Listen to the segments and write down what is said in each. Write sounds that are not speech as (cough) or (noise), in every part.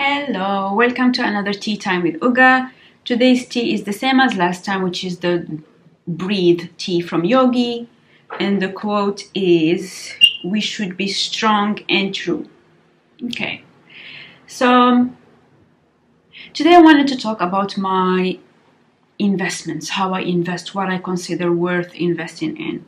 Hello, welcome to another tea time with Ouga. Today's tea is the same as last time, which is the breathe tea from Yogi. And the quote is We should be strong and true. Okay, so today I wanted to talk about my investments, how I invest, what I consider worth investing in.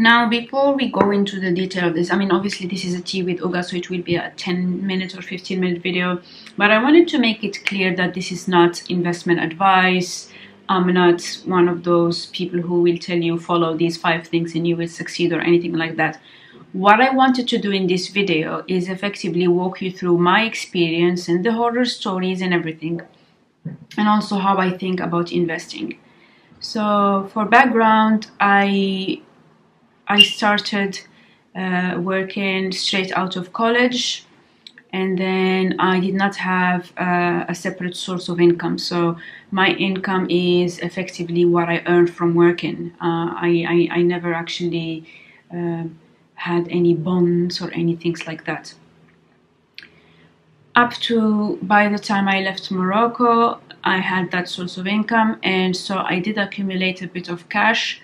Now, before we go into the detail of this, I mean, obviously this is a tea with Ouga, so it will be a 10 minute or 15 minute video, but I wanted to make it clear that this is not investment advice. I'm not one of those people who will tell you follow these five things and you will succeed or anything like that. What I wanted to do in this video is effectively walk you through my experience and the horror stories and everything, and also how I think about investing. So, for background, I I started uh, working straight out of college and then I did not have uh, a separate source of income. So my income is effectively what I earned from working. Uh, I, I, I, never actually uh, had any bonds or any things like that. Up to by the time I left Morocco, I had that source of income, and so I did accumulate a bit of cash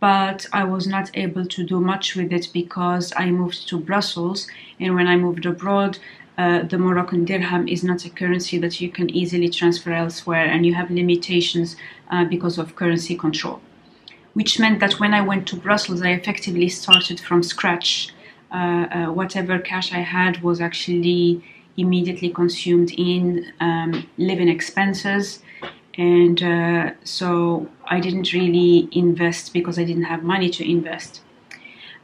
but I was not able to do much with it because I moved to Brussels. And when I moved abroad, uh, the Moroccan dirham is not a currency that you can easily transfer elsewhere, and you have limitations uh, because of currency control. Which meant that when I went to Brussels, I effectively started from scratch. Uh, uh whatever cash I had was actually immediately consumed in um, living expenses and uh, so I didn't really invest because I didn't have money to invest.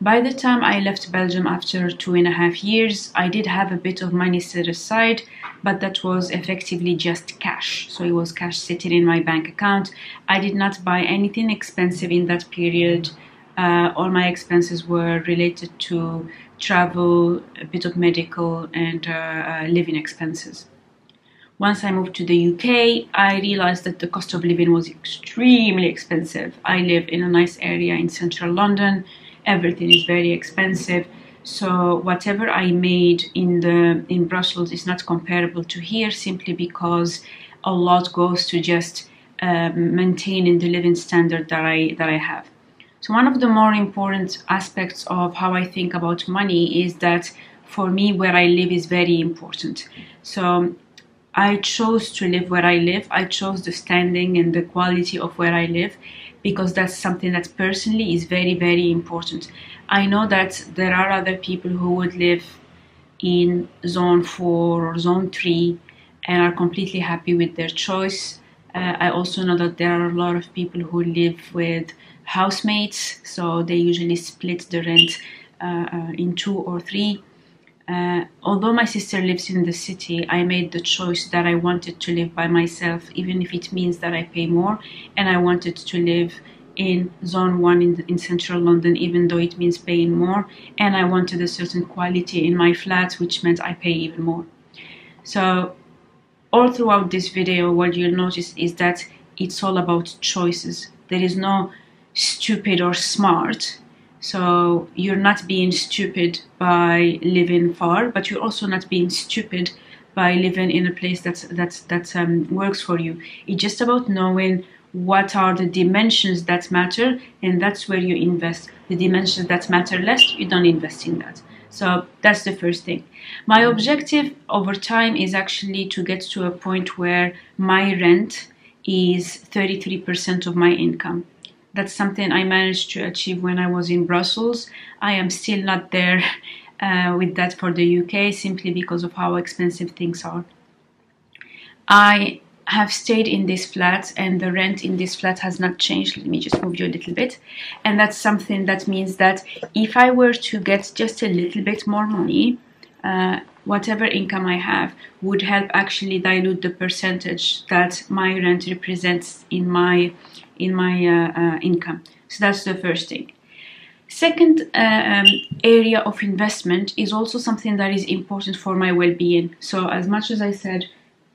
By the time I left Belgium after two and a half years, I did have a bit of money set aside, but that was effectively just cash. So it was cash sitting in my bank account. I did not buy anything expensive in that period. Uh, all my expenses were related to travel, a bit of medical, and uh, uh, living expenses. Once I moved to the UK, I realized that the cost of living was extremely expensive. I live in a nice area in central London. Everything is very expensive. So whatever I made in the in Brussels is not comparable to here simply because a lot goes to just um, maintaining the living standard that I that I have. So one of the more important aspects of how I think about money is that for me where I live is very important. So I chose to live where I live. I chose the standing and the quality of where I live because that's something that personally is very, very important. I know that there are other people who would live in zone 4 or zone 3 and are completely happy with their choice. Uh, I also know that there are a lot of people who live with housemates, so they usually split the rent uh, uh, in two or three. Uh, although my sister lives in the city, I made the choice that I wanted to live by myself, even if it means that I pay more, and I wanted to live in zone 1 in, in central London, even though it means paying more, and I wanted a certain quality in my flat, which meant I pay even more. So, all throughout this video, what you'll notice is that it's all about choices. There is no stupid or smart so you're not being stupid by living far, but you're also not being stupid by living in a place that's that's that um, works for you. It's just about knowing what are the dimensions that matter, and that's where you invest. The dimensions that matter less, you don't invest in that. So that's the first thing. My objective over time is actually to get to a point where my rent is 33% of my income that's something I managed to achieve when I was in Brussels. I am still not there uh, with that for the UK simply because of how expensive things are. I have stayed in this flat and the rent in this flat has not changed. Let me just move you a little bit. And that's something that means that if I were to get just a little bit more money, uh, whatever income I have would help actually dilute the percentage that my rent represents in my in my uh, uh, income. So that's the first thing. Second uh, um, area of investment is also something that is important for my well-being. So as much as I said,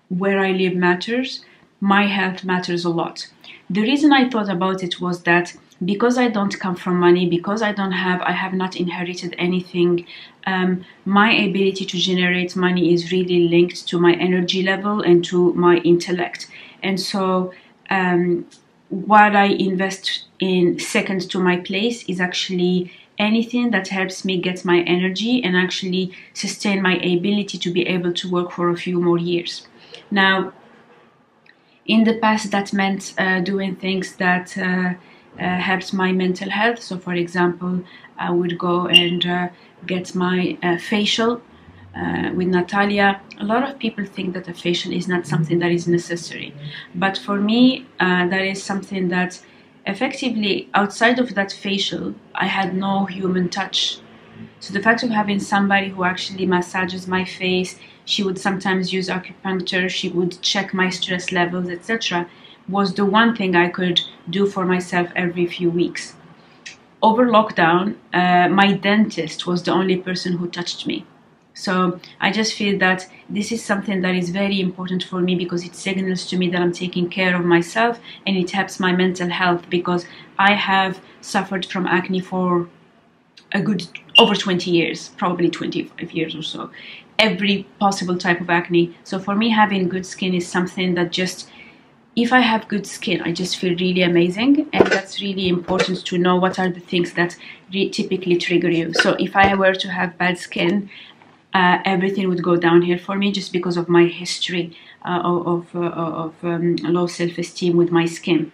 where I live matters, my health matters a lot. The reason I thought about it was that because I don't come from money, because I don't have, I have not inherited anything. Um, my ability to generate money is really linked to my energy level and to my intellect. And so, um, what I invest in second to my place is actually anything that helps me get my energy and actually sustain my ability to be able to work for a few more years. Now, in the past, that meant uh, doing things that uh, uh, helped my mental health. So, for example, I would go and uh, get my uh, facial uh, with Natalia. A lot of people think that a facial is not something that is necessary, but for me, that is something that effectively outside of that facial i had no human touch so the fact of having somebody who actually massages my face she would sometimes use acupuncture she would check my stress levels etc was the one thing i could do for myself every few weeks over lockdown uh, my dentist was the only person who touched me so I just feel that this is something that is very important for me because it signals to me that I'm taking care of myself and it helps my mental health because I have suffered from acne for a good over 20 years, probably 25 years or so. Every possible type of acne. So for me, having good skin is something that just if I have good skin, I just feel really amazing, and that's really important to know what are the things that typically trigger you. So, if I were to have bad skin, uh, everything would go downhill for me just because of my history uh, of, uh, of um, low self esteem with my skin.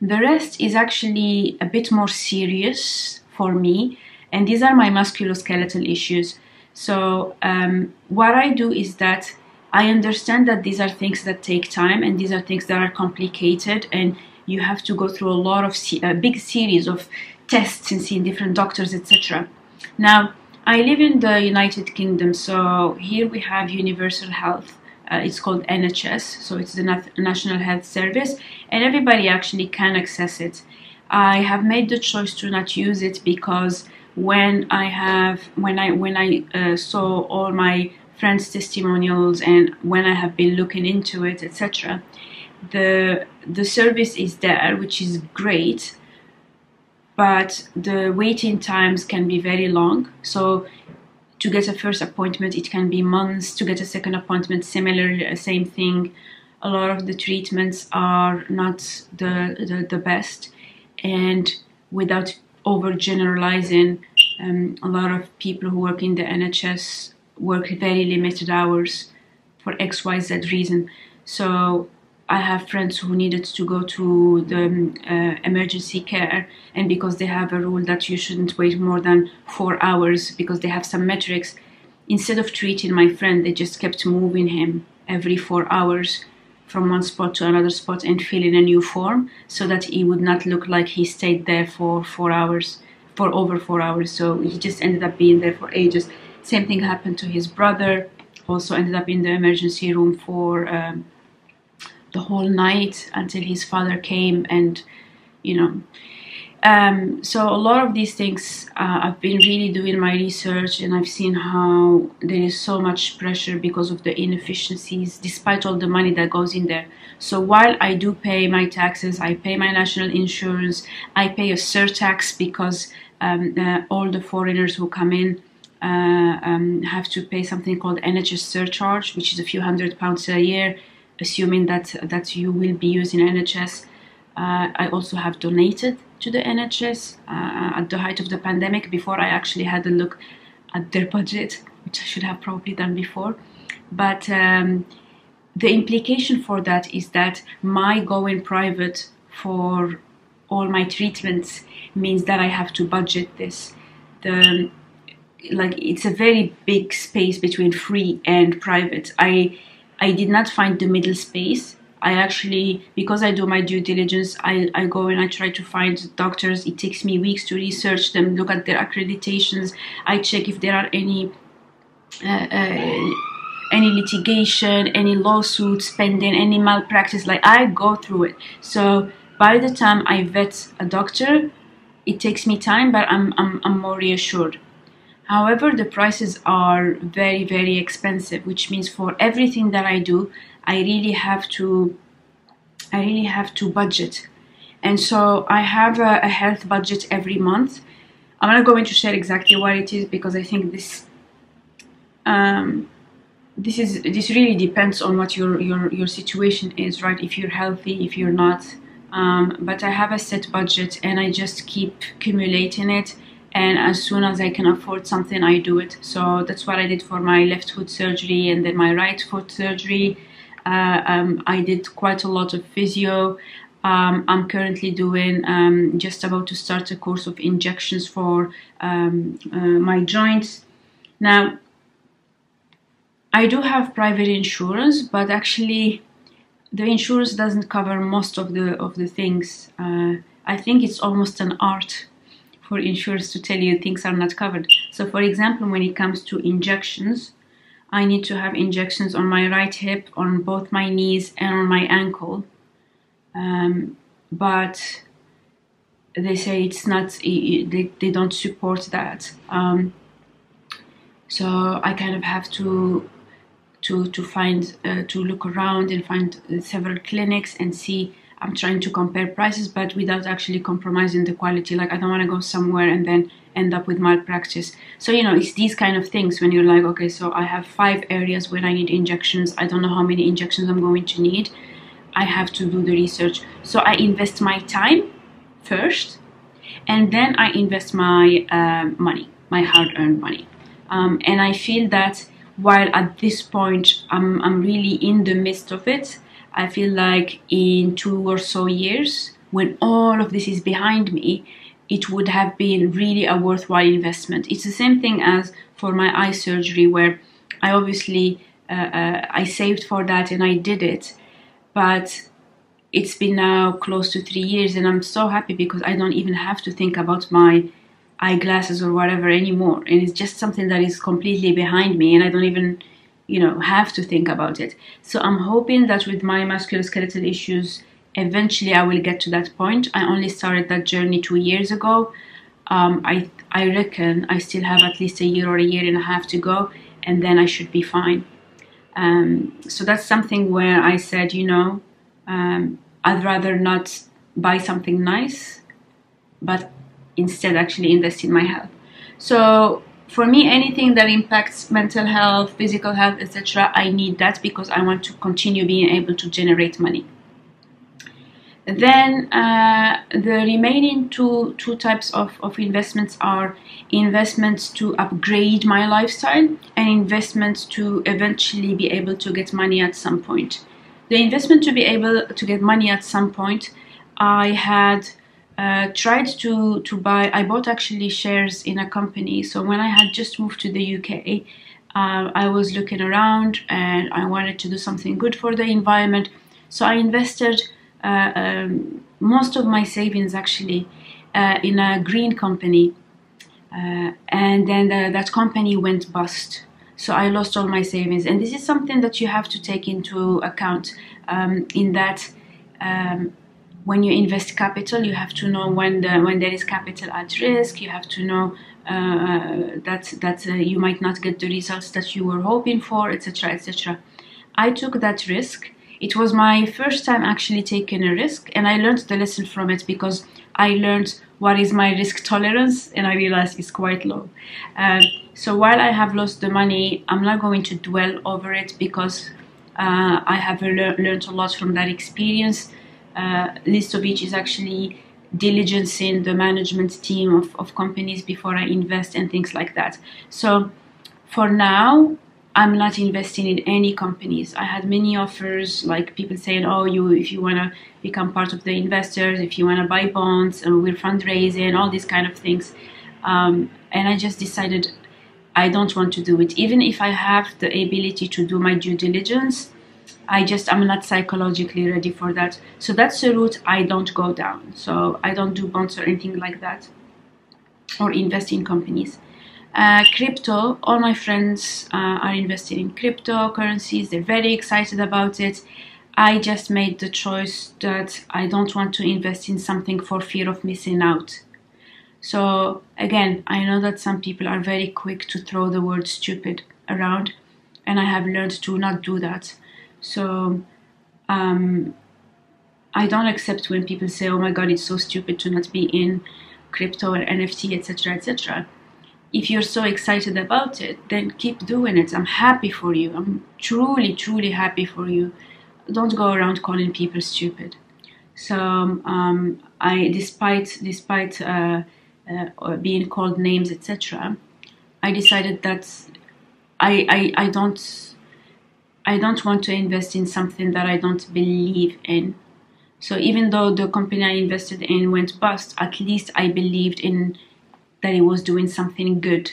The rest is actually a bit more serious for me, and these are my musculoskeletal issues. So, um, what I do is that I understand that these are things that take time and these are things that are complicated, and you have to go through a lot of se- a big series of tests and seeing different doctors, etc. Now, I live in the United Kingdom, so here we have universal health. Uh, it's called NHS, so it's the National Health Service, and everybody actually can access it. I have made the choice to not use it because when I have when I when I uh, saw all my friends' testimonials and when I have been looking into it, etc., the the service is there, which is great, but the waiting times can be very long. So to get a first appointment, it can be months. To get a second appointment, similarly, uh, same thing. A lot of the treatments are not the, the, the best. And without overgeneralizing, um, a lot of people who work in the NHS work very limited hours for XYZ reason. So I have friends who needed to go to the um, uh, emergency care, and because they have a rule that you shouldn't wait more than four hours because they have some metrics, instead of treating my friend, they just kept moving him every four hours from one spot to another spot and filling a new form so that he would not look like he stayed there for four hours, for over four hours. So he just ended up being there for ages. Same thing happened to his brother, also ended up in the emergency room for. Um, the whole night until his father came and you know um, so a lot of these things uh, i've been really doing my research and i've seen how there is so much pressure because of the inefficiencies despite all the money that goes in there so while i do pay my taxes i pay my national insurance i pay a surtax because um, uh, all the foreigners who come in um, have to pay something called NHS surcharge, which is a few hundred pounds a year assuming that that you will be using NHS. Uh, I also have donated to the NHS uh, at the height of the pandemic before I actually had a look at their budget, which I should have probably done before. But um, the implication for that is that my going private for all my treatments means that I have to budget this. The like it's a very big space between free and private. I I did not find the middle space. I actually, because I do my due diligence, I, I go and I try to find doctors. It takes me weeks to research them, look at their accreditations. I check if there are any uh, uh, any litigation, any lawsuits pending, any malpractice. Like I go through it. So by the time I vet a doctor, it takes me time, but I'm I'm, I'm more reassured. However, the prices are very, very expensive, which means for everything that I do, I really have to, I really have to budget. And so I have a, a health budget every month. I'm not going to share exactly what it is because I think this um, this is this really depends on what your your your situation is, right? If you're healthy, if you're not. Um, but I have a set budget and I just keep accumulating it. And as soon as I can afford something, I do it. So that's what I did for my left foot surgery and then my right foot surgery. Uh, um, I did quite a lot of physio. Um, I'm currently doing um, just about to start a course of injections for um, uh, my joints. Now, I do have private insurance, but actually, the insurance doesn't cover most of the of the things. Uh, I think it's almost an art for insurers to tell you things are not covered. So, for example, when it comes to injections, I need to have injections on my right hip, on both my knees, and on my ankle. Um, but they say it's not, they, they don't support that. Um, so I kind of have to to to find uh, to look around and find several clinics and see I'm trying to compare prices, but without actually compromising the quality. Like I don't want to go somewhere and then end up with malpractice. So you know, it's these kind of things when you're like, okay, so I have five areas where I need injections. I don't know how many injections I'm going to need. I have to do the research. So I invest my time first, and then I invest my uh, money, my hard-earned money. Um, and I feel that while at this point I'm, I'm really in the midst of it, I feel like in two or so years, when all of this is behind me, it would have been really a worthwhile investment. It's the same thing as for my eye surgery, where I obviously uh, uh, I saved for that and I did it, but it's been now close to three years, and I'm so happy because I don't even have to think about my eyeglasses or whatever anymore, and it's just something that is completely behind me, and I don't even you know have to think about it. So i'm hoping that with my musculoskeletal issues eventually i will get to that point. I only started that journey two years ago. Um, I, I reckon i still have at least a year or a year and a half to go and then i should be fine. Um, so that's something where i said you know um, i'd rather not buy something nice but instead actually invest in my health. So for me anything that impacts mental health physical health etc i need that because i want to continue being able to generate money. Then uh, the remaining two two types of, of investments are investments to upgrade my lifestyle and investments to eventually be able to get money at some point. The investment to be able to get money at some point i had uh, tried to to buy. I bought actually shares in a company. So when I had just moved to the UK, uh, I was looking around and I wanted to do something good for the environment. So I invested uh, um, most of my savings actually uh, in a green company, uh, and then the, that company went bust. So I lost all my savings, and this is something that you have to take into account. Um, in that um, when you invest capital, you have to know when the when there is capital at risk. You have to know uh, that that uh, you might not get the results that you were hoping for, etc., etc. I took that risk. It was my first time actually taking a risk, and I learned the lesson from it because I learned what is my risk tolerance, and I realized it's quite low. Uh, so while I have lost the money, I'm not going to dwell over it because uh, I have le- learned a lot from that experience uh, Listovic is actually diligencing the management team of, of companies before I invest and things like that. So for now, I'm not investing in any companies. I had many offers, like people saying, "Oh, you if you want to become part of the investors, if you want to buy bonds, and we're fundraising, all these kind of things." Um, and I just decided I don't want to do it, even if I have the ability to do my due diligence. I just I'm not psychologically ready for that. So that's a route I don't go down. So I don't do bonds or anything like that, or invest in companies. Uh, crypto, all my friends uh, are invested in cryptocurrencies. They're very excited about it. I just made the choice that I don't want to invest in something for fear of missing out. So again, I know that some people are very quick to throw the word stupid around, and I have learned to not do that. So um, I don't accept when people say, "Oh my God, it's so stupid to not be in crypto or NFT, etc., etc." If you're so excited about it, then keep doing it. I'm happy for you. I'm truly, truly happy for you. Don't go around calling people stupid. So um, I, despite despite uh, uh, being called names, etc., I decided that I, I I don't I don't want to invest in something that I don't believe in. So even though the company I invested in went bust, at least I believed in that it was doing something good,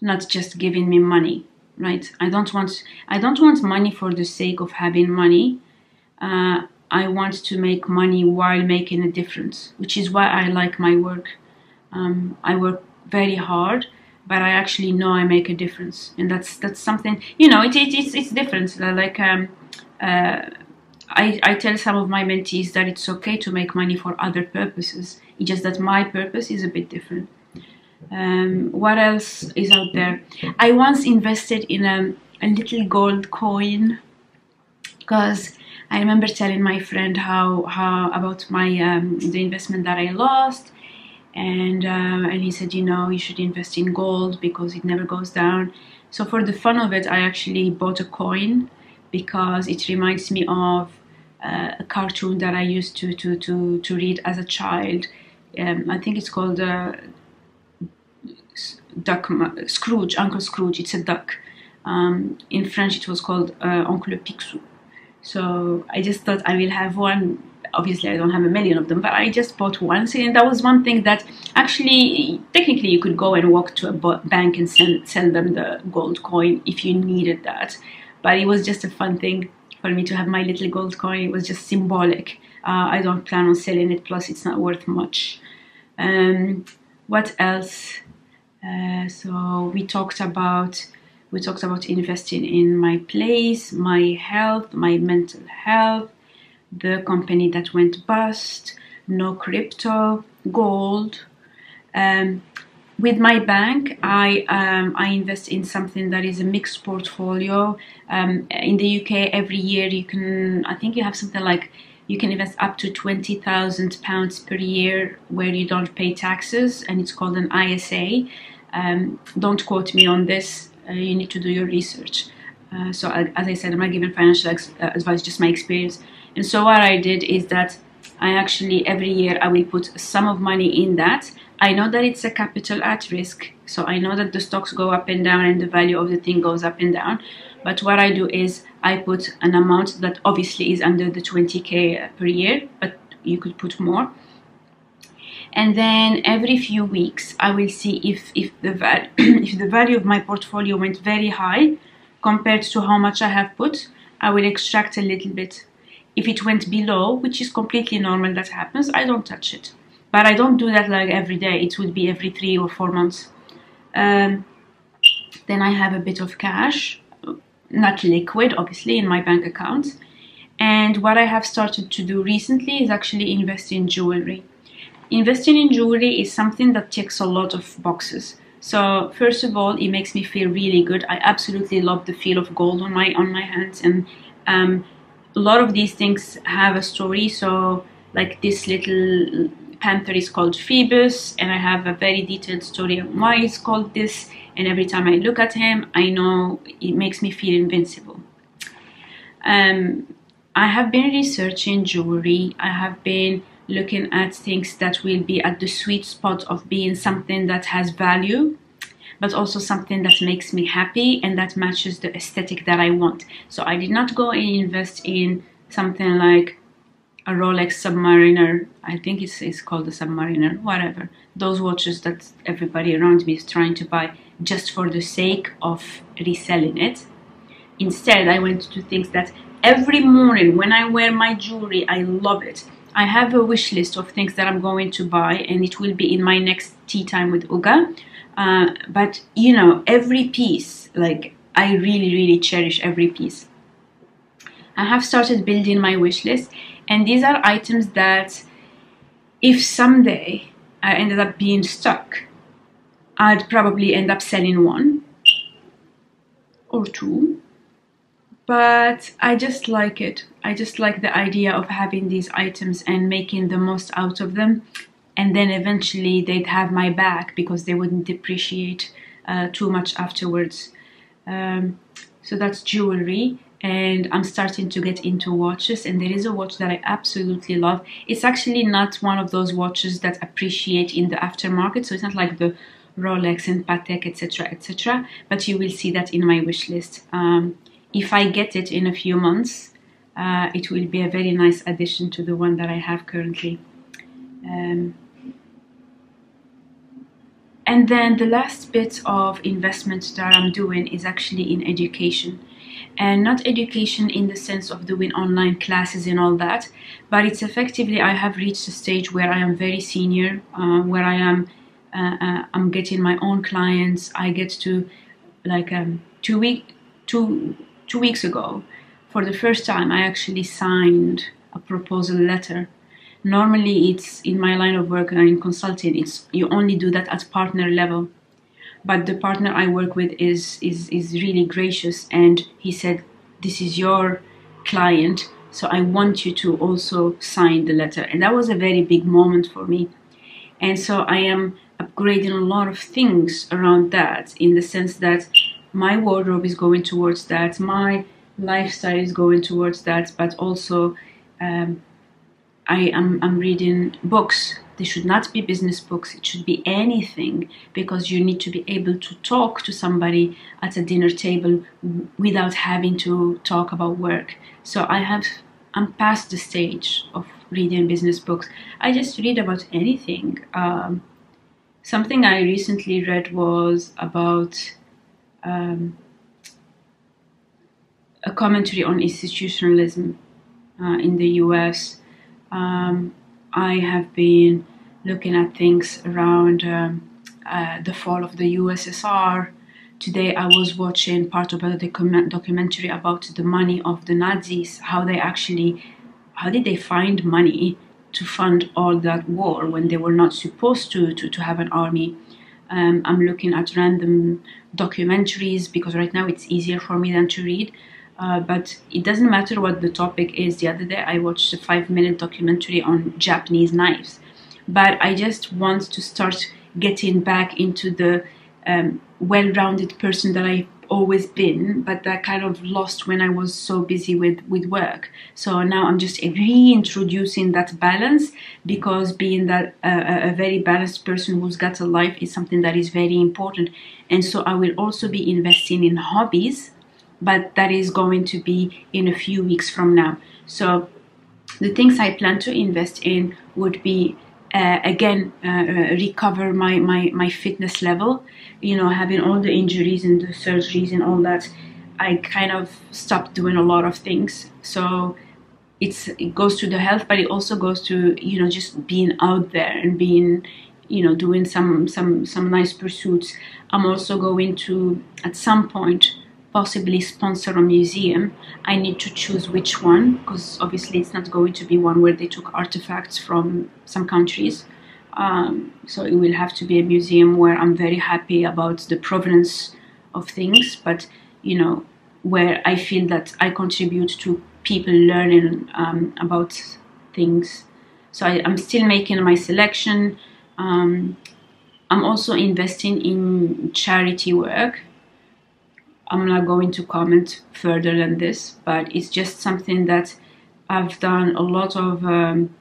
not just giving me money. Right? I don't want I don't want money for the sake of having money. Uh, I want to make money while making a difference, which is why I like my work. Um, I work very hard, but I actually know I make a difference, and that's that's something you know. It, it it's it's different. Like um, uh, I, I tell some of my mentees that it's okay to make money for other purposes. It's just that my purpose is a bit different. Um, what else is out there? I once invested in a, a little gold coin because I remember telling my friend how how about my um, the investment that I lost, and uh, and he said, you know, you should invest in gold because it never goes down. So for the fun of it, I actually bought a coin because it reminds me of uh, a cartoon that I used to to to to read as a child. Um, I think it's called uh, Duck Scrooge, Uncle Scrooge. It's a duck. Um, in French, it was called uh, Oncle Picsou. So I just thought I will have one. Obviously, I don't have a million of them, but I just bought one. So, and that was one thing that actually, technically, you could go and walk to a bank and send, sell them the gold coin if you needed that. But it was just a fun thing for me to have my little gold coin. It was just symbolic. Uh, I don't plan on selling it. Plus, it's not worth much. Um, what else? Uh, so we talked about we talked about investing in my place, my health, my mental health, the company that went bust, no crypto, gold. Um, with my bank, I um, I invest in something that is a mixed portfolio. Um, in the UK, every year you can I think you have something like you can invest up to twenty thousand pounds per year where you don't pay taxes, and it's called an ISA. Um, don't quote me on this. Uh, you need to do your research. Uh, so as I said, I'm not giving financial ex- uh, advice, just my experience. And so what I did is that I actually every year I will put some of money in that I know that it's a capital at risk, so I know that the stocks go up and down and the value of the thing goes up and down. But what I do is I put an amount that obviously is under the 20k per year, but you could put more. And then every few weeks, I will see if if the val- (clears throat) if the value of my portfolio went very high compared to how much I have put. I will extract a little bit. If it went below, which is completely normal, that happens. I don't touch it but I don't do that like every day. It would be every three or four months. Um, then I have a bit of cash, not liquid, obviously, in my bank account. And what I have started to do recently is actually invest in jewelry. Investing in jewelry is something that ticks a lot of boxes. So first of all, it makes me feel really good. I absolutely love the feel of gold on my on my hands, and um, a lot of these things have a story. So like this little panther is called Phoebus, and I have a very detailed story on why it's called this. And every time I look at him, I know it makes me feel invincible. Um, I have been researching jewelry. I have been looking at things that will be at the sweet spot of being something that has value, but also something that makes me happy and that matches the aesthetic that I want. So I did not go and invest in something like a Rolex Submariner. I think it's, it's called the Submariner, whatever. Those watches that everybody around me is trying to buy just for the sake of reselling it. Instead, I went to things that every morning when I wear my jewelry, I love it. I have a wish list of things that I'm going to buy, and it will be in my next tea time with Ouga. Uh, but you know, every piece, like I really, really cherish every piece. I have started building my wish list, and these are items that, if someday I ended up being stuck, I'd probably end up selling one or two. but I just like it. I just like the idea of having these items and making the most out of them. And then eventually they'd have my back because they wouldn't depreciate uh, too much afterwards. Um, so that's jewelry. And I'm starting to get into watches, and there is a watch that I absolutely love. It's actually not one of those watches that appreciate in the aftermarket, so it's not like the Rolex and Patek, etc., etc. But you will see that in my wish list. Um, if I get it in a few months, uh, it will be a very nice addition to the one that I have currently. Um, and then the last bit of investment that I'm doing is actually in education. And not education in the sense of doing online classes and all that, but it's effectively I have reached a stage where I am very senior, uh, where I am uh, uh, I'm getting my own clients. I get to like um, two week two two weeks ago, for the first time, I actually signed a proposal letter. Normally, it's in my line of work and in consulting. It's you only do that at partner level, but the partner I work with is is is really gracious, and he said, "This is your client." So I want you to also sign the letter. And that was a very big moment for me. And so I am upgrading a lot of things around that in the sense that my wardrobe is going towards that, my lifestyle is going towards that, but also um, I am I'm reading books. They should not be business books. It should be anything because you need to be able to talk to somebody at a dinner table without having to talk about work. So I have I'm past the stage of reading business books. I just read about anything. Um, something I recently read was about um, a commentary on institutionalism uh, in the US. Um, I have been looking at things around um, uh, the fall of the USSR. Today, I was watching part of a documentary about the money of the Nazis, how they actually, how did they find money to fund all that war when they were not supposed to, to, to have an army. Um, I'm looking at random documentaries because right now it's easier for me than to read. Uh, but it doesn't matter what the topic is. The other day I watched a five minute documentary on Japanese knives. But I just want to start getting back into the um, well rounded person that I've always been, but that kind of lost when I was so busy with, with work. So now I'm just reintroducing that balance because being that uh, a very balanced person who's got a life is something that is very important. And so I will also be investing in hobbies, but that is going to be in a few weeks from now. So the things I plan to invest in would be uh, again uh, uh, recover my, my, my fitness level. You know, having all the injuries and the surgeries and all that, I kind of stopped doing a lot of things. So it's it goes to the health, but it also goes to you know just being out there and being you know doing some some some nice pursuits. I'm also going to at some point possibly sponsor a museum, I need to choose which one because obviously it's not going to be one where they took artifacts from some countries. Um, so it will have to be a museum where I'm very happy about the provenance of things, but you know where I feel that I contribute to people learning um, about things. So I, am still making my selection. Um, I'm also investing in charity work I'm not going to comment further than this, but it's just something that I've done a lot of, um,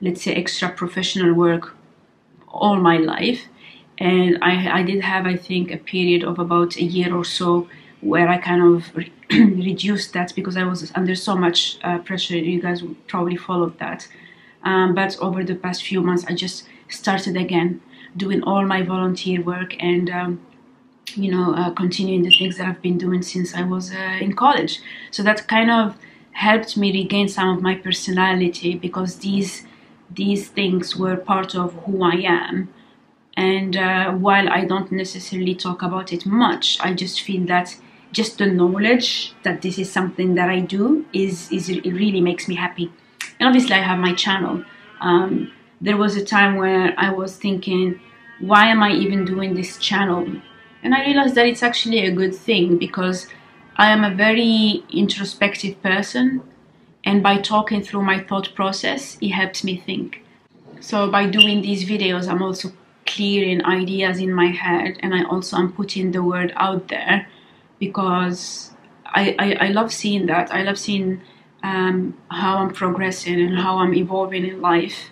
let's say, extra professional work all my life. And I, I did have, I think, a period of about a year or so where I kind of re- (clears throat) reduced that because I was under so much uh, pressure. You guys probably followed that. Um, but over the past few months, I just started again doing all my volunteer work and um, you know, uh, continuing the things that I've been doing since I was uh, in college. So that kind of helped me regain some of my personality because these these things were part of who I am. And uh, while I don't necessarily talk about it much, I just feel that just the knowledge that this is something that I do is is it really makes me happy. And obviously, I have my channel. Um, there was a time where I was thinking, why am I even doing this channel? And I realized that it's actually a good thing because I am a very introspective person, and by talking through my thought process, it helps me think. So by doing these videos, I'm also clearing ideas in my head, and I also am putting the word out there because I, I, I love seeing that. I love seeing um, how I'm progressing and how I'm evolving in life.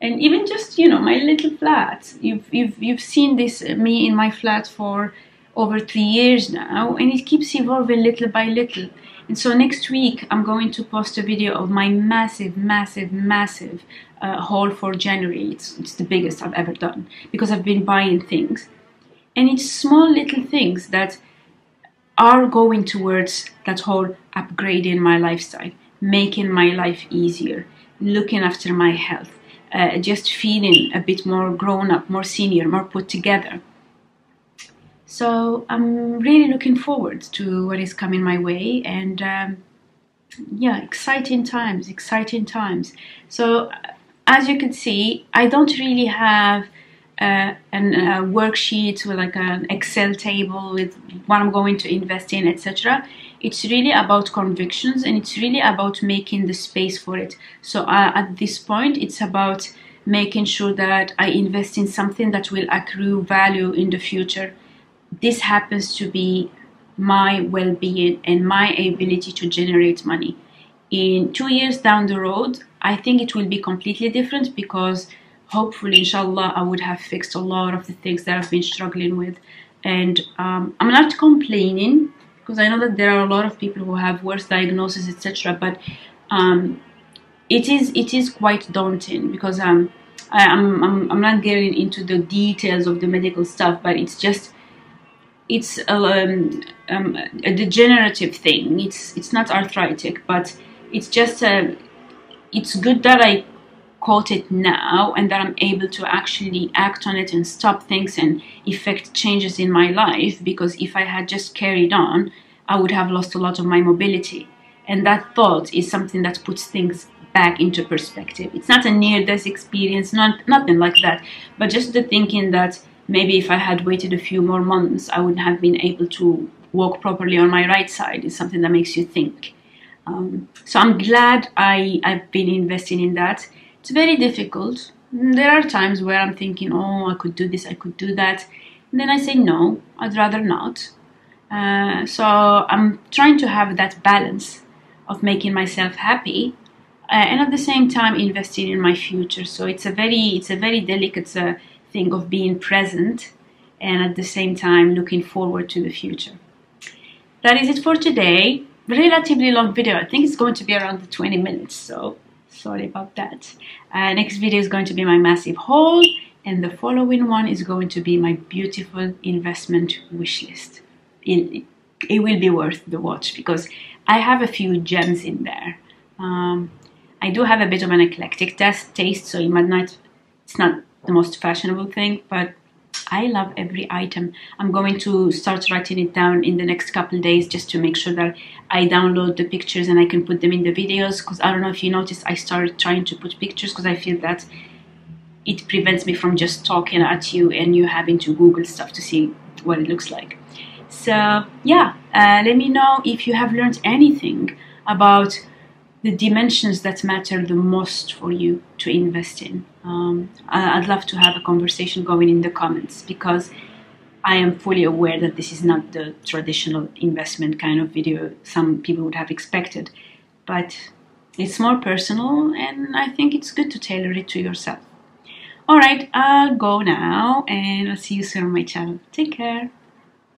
And even just you know my little flat, you've you've you've seen this uh, me in my flat for over three years now, and it keeps evolving little by little. And so next week I'm going to post a video of my massive, massive, massive uh, haul for January. It's it's the biggest I've ever done because I've been buying things, and it's small little things that are going towards that whole upgrading my lifestyle, making my life easier, looking after my health, uh, just feeling a bit more grown up, more senior, more put together. So I'm really looking forward to what is coming my way and um, yeah, exciting times, exciting times. So as you can see, I don't really have uh, an, a worksheet or like an Excel table with what I'm going to invest in, etc. It's really about convictions and it's really about making the space for it. So uh, at this point, it's about making sure that I invest in something that will accrue value in the future. This happens to be my well being and my ability to generate money. In two years down the road, I think it will be completely different because hopefully inshallah i would have fixed a lot of the things that i've been struggling with and um, i'm not complaining because i know that there are a lot of people who have worse diagnoses etc but um, it is it is quite daunting because um, I, I'm, I'm, I'm not getting into the details of the medical stuff but it's just it's a, um, um, a degenerative thing. It's it's not arthritic but it's just a it's good that I caught it now and that I'm able to actually act on it and stop things and effect changes in my life because if I had just carried on, I would have lost a lot of my mobility. And that thought is something that puts things back into perspective. It's not a near death experience, not nothing like that, but just the thinking that maybe if I had waited a few more months, I wouldn't have been able to walk properly on my right side is something that makes you think. Um, so I'm glad I, I've been investing in that it's very difficult. There are times where I'm thinking, oh, I could do this, I could do that. And then I say, no, I'd rather not. Uh, so I'm trying to have that balance of making myself happy uh, and at the same time investing in my future. So it's a very, it's a very delicate uh, thing of being present and at the same time looking forward to the future. That is it for today. Relatively long video. I think it's going to be around the 20 minutes. So sorry about that. Uh, next video is going to be my massive haul and the following one is going to be my beautiful investment wish list. It, it will be worth the watch because I have a few gems in there. Um, I do have a bit of an eclectic taste so it might not it's not the most fashionable thing but I love every item. I'm going to start writing it down in the next couple days just to make sure that I download the pictures and I can put them in the videos because I don't know if you noticed I started trying to put pictures because I feel that it prevents me from just talking at you and you having to Google stuff to see what it looks like. So yeah, uh, let me know if you have learned anything about the dimensions that matter the most for you to invest in. Um, I'd love to have a conversation going in the comments because I am fully aware that this is not the traditional investment kind of video some people would have expected, but it's more personal and I think it's good to tailor it to yourself. Alright, I'll go now and I'll see you soon on my channel. Take care.